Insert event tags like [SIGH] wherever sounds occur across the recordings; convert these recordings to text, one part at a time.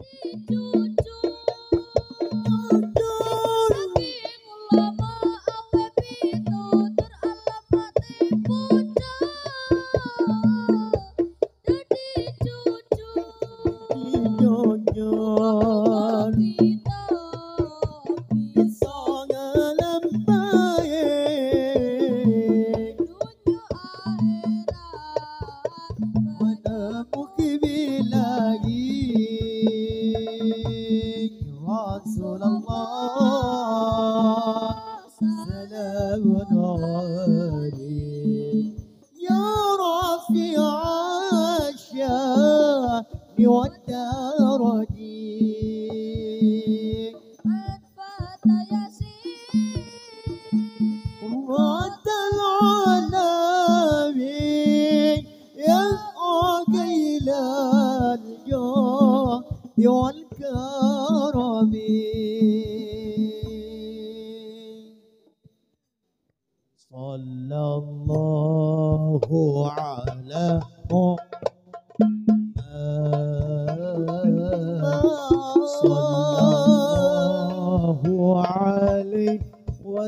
Espírito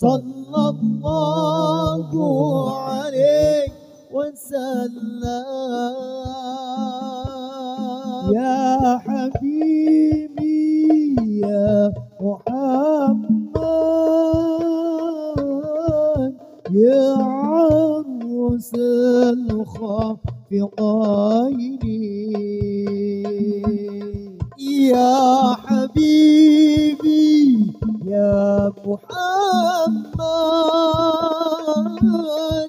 صلى الله عليه وسلم. يا حبيبي يا محمد يا عروس الخافقين يا حبيبي يا محمد الرحمن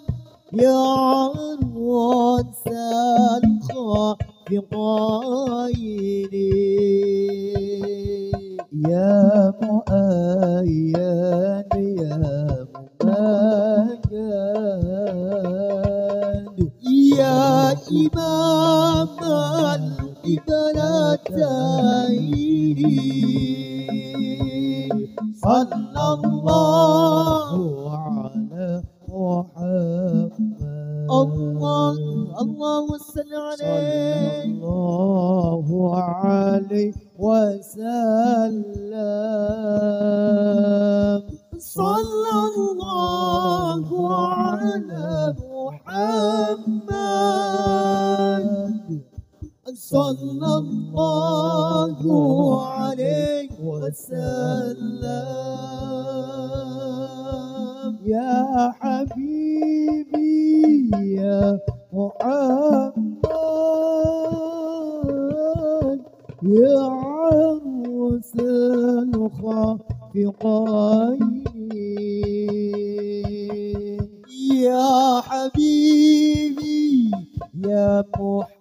يا عنوان سالخا في قايني يا مؤيد يا مؤيد يا إمام الإبلتين صلى الله على محمد. الله الله وسلم عليه. صلى الله عليه وسلم. صلى الله على محمد صلى الله عليه وسلم. يا حبيبي يا محمد يا عروس الخافقين. يا حبيبي يا محمد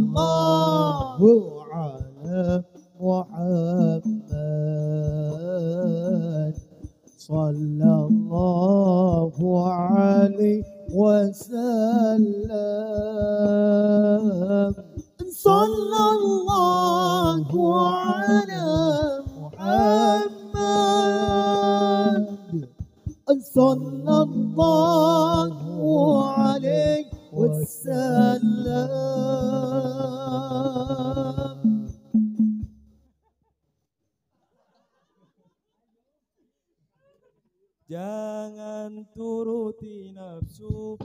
صلى الله عليه وسلم Jangan turuti nafsu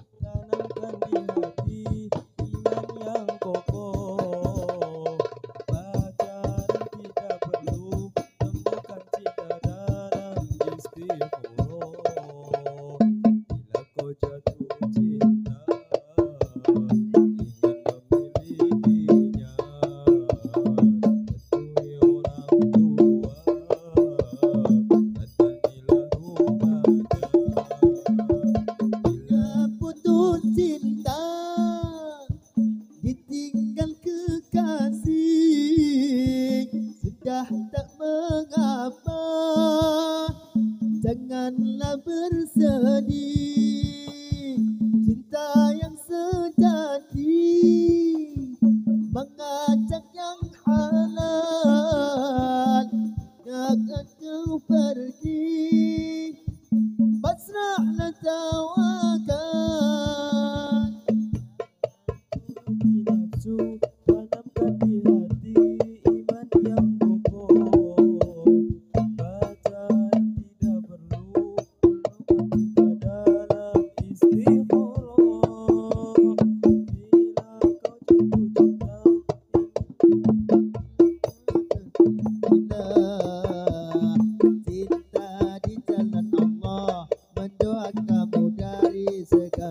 ka budari se ka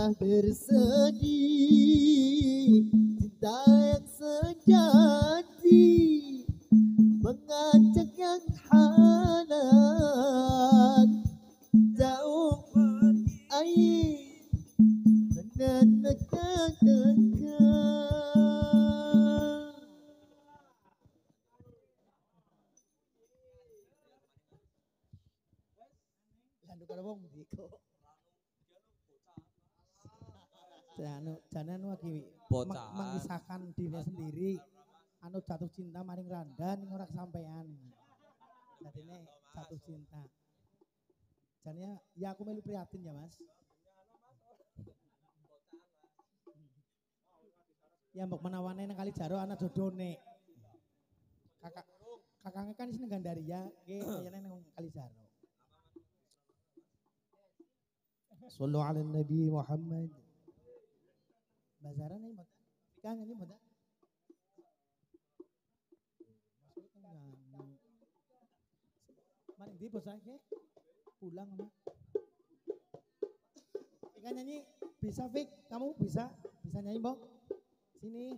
Janganlah bersedih Cinta yang sejati Mengajak yang halal Jauh Pergi air Menenangkan Landu kada wong Janu janan lagi Bocahan. mengisahkan dirinya sendiri anu jatuh cinta maring randan ning ora kesampaian. Jadine jatuh cinta. Jadinya ya aku melu prihatin ya, Mas. Ya mbok menawane nang kali jaro ana jodone. Kakak kakaknya kan isine Gandaria, nggih [COUGHS] kayane nang kali jaro. Sallu ala Nabi Muhammad. Bazaran ini mbak. Kan ini mbak. Mari di bos ke pulang sama. Ikan nyanyi bisa Fik, kamu bisa bisa nyanyi Mbok. Sini.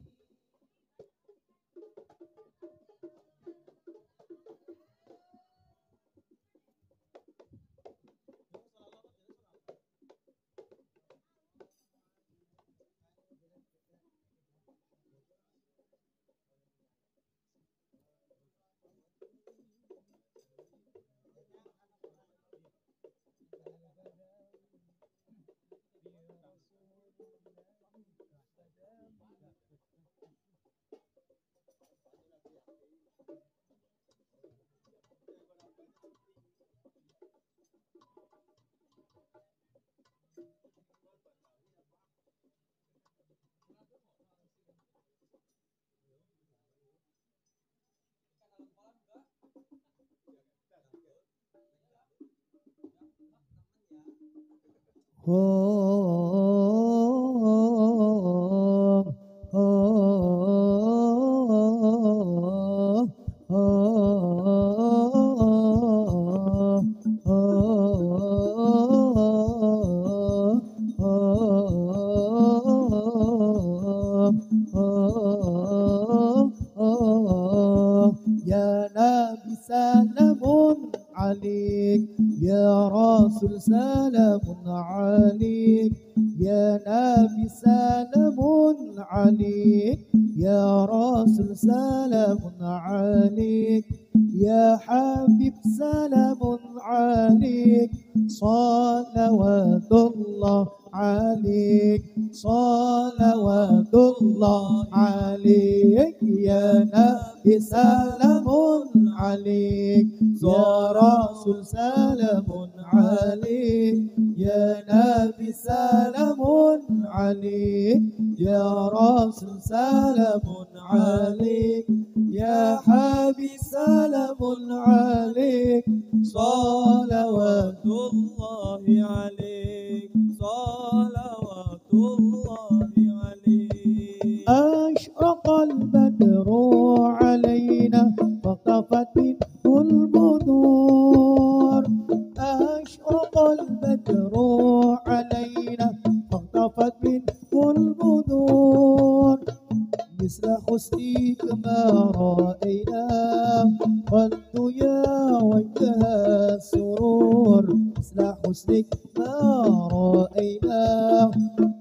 يا عليك. يا رسول سلام عليك. يا نبي سلام عليك. يا رسول سلام عليك. يا حبيب سلام عليك. صلوات الله عليك. صلوات الله عليك. يا نبي سلام عليك. يا رسول سلام عليك. يا نبي سلام عليك. يا رسول سلام عليك. يا حبيب سلام عليك. صلوات الله عليك. صلوات الله عليك. أشرق البدر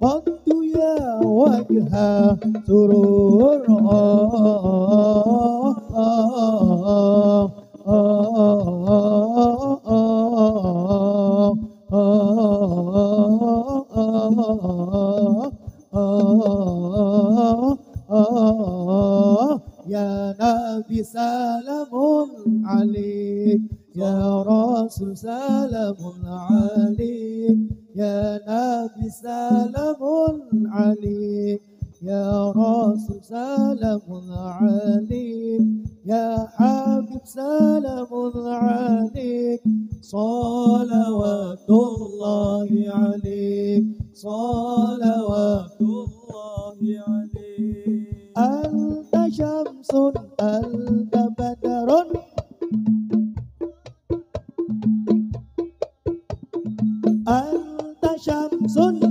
قد يا وجه سرور آه آه آه آه آه آه يا نبي سلام عليك يا رسول سلام عليك يا نبي سلام عليك يا رسول سلام عليك يا حبيب سلام عليك صلوات الله عليك صلوات الله عليك أنت شمس أنت بدر. أنت Son